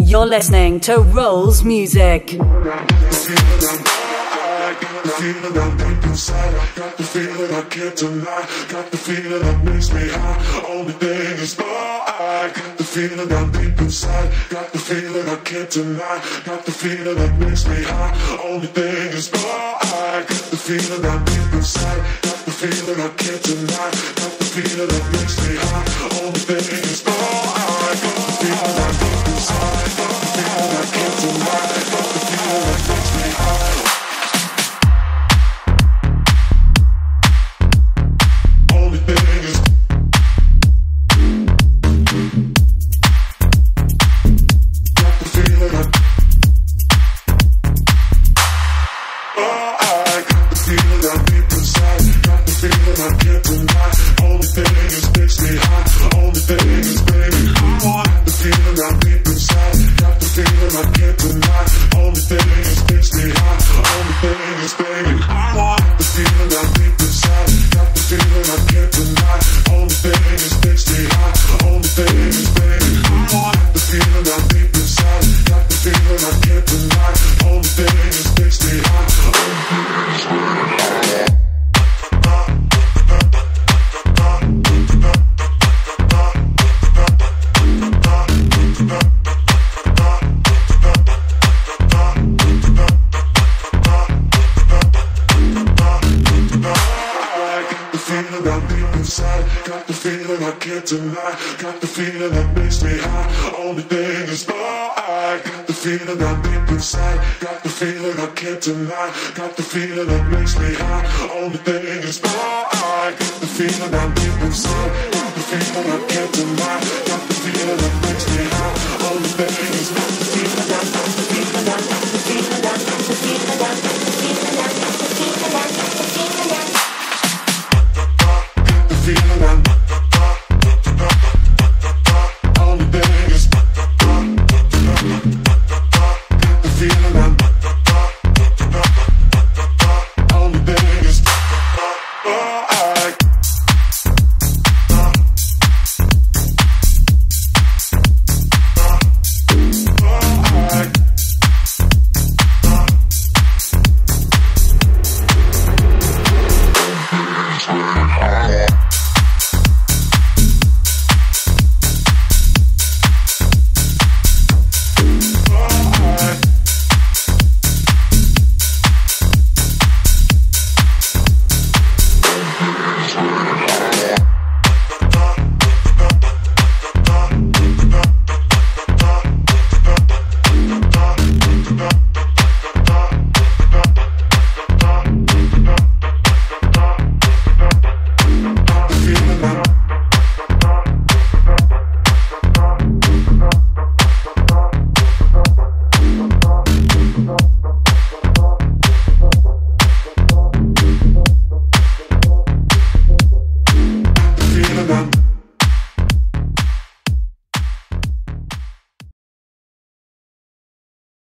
You're listening to Rolls Music. feeling I'm deep inside. Got the feeling I can't deny. Got the feeling that makes me high. Only thing is, oh, I got the feeling I'm deep inside. Got the feeling I can't deny. Got the feeling that makes me high. Only thing is, oh, I got the feeling I'm deep inside. Feeling I can't deny. Got the feeling that makes me high. Only thing is, oh, I got the feeling I. Got the feeling got the feeling I Only thing is baby inside. Got the feeling I can't deny. Got the feeling that makes me high. Only thing is, oh, I got the feeling I'm deep inside. Got the feeling I can't deny. Got the feeling that makes me high. Only thing is, oh, I got the feeling I'm deep inside. Got the feeling I can't deny. Got the feeling